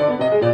Música